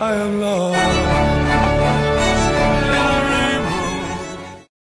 I am lost.